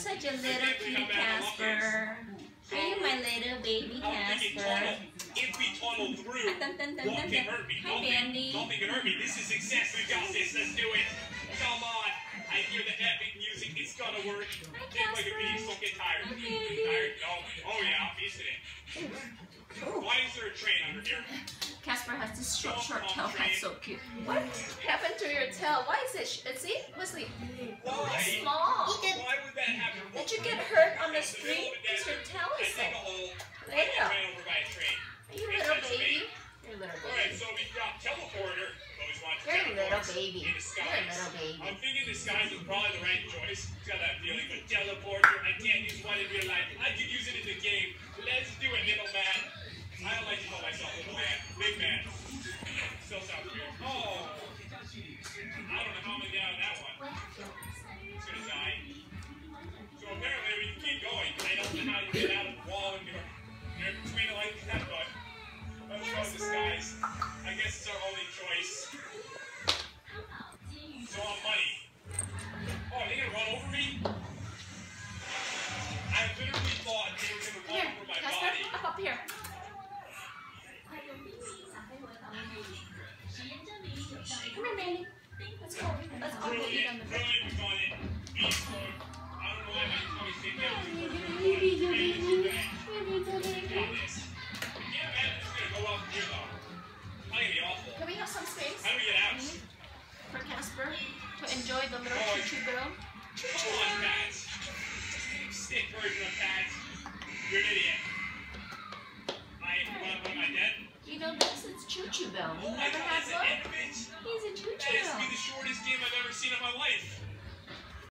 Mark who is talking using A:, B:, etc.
A: such a little cute Casper. Are you my little baby Casper?
B: If we tunnel through,
A: Dun, dun, dun,
B: what
A: dun,
B: can
A: dun.
B: hurt me?
A: Hi,
B: Nothing.
A: Bandy.
B: Nothing can hurt me. This is success. We got this. Let's do it. Come on. I hear the epic music. It's gonna work.
A: Hi,
B: Think like a
A: Casper.
B: beast. Don't get tired.
A: Hi, Bandy.
B: Tired? Oh, oh yeah. I'm beasting it. Why is there a train under here?
A: Casper has this short, short tail. That's so cute. What happened to your tail? Why is it? Sh- uh, see, Wesley,
B: Why?
A: it's small.
B: Why would that happen?
A: Did you get hurt on the street? Because your tail
B: I
A: is so
B: dug a hole. I
A: There you
B: got
A: go.
B: ran over by a train.
A: Are you a little baby? You're a little baby.
B: we've got teleporter. Always wanted
A: You're a little baby. You're a little baby.
B: I'm thinking disguise is probably the right choice. It's got that feeling, but teleporter, I can't use one in real life.
A: Here. Come here, baby. Let's go. Let's go eat on the bed.
B: brilliant, we got it. Beast mode. I don't know why my tummy stayed down. Maybe it's too bad. Got this. Yeah, man, it's gonna go out here though. I'm gonna be awful.
A: Can we have some space
B: How do we get out?
A: for Casper to enjoy the little choo-choo girl? This? It's Choo Choo Bell.
B: Oh
A: never had one?
B: end of it?
A: He's a Choo
B: That
A: Choo
B: has to be the shortest game I've ever seen in my life.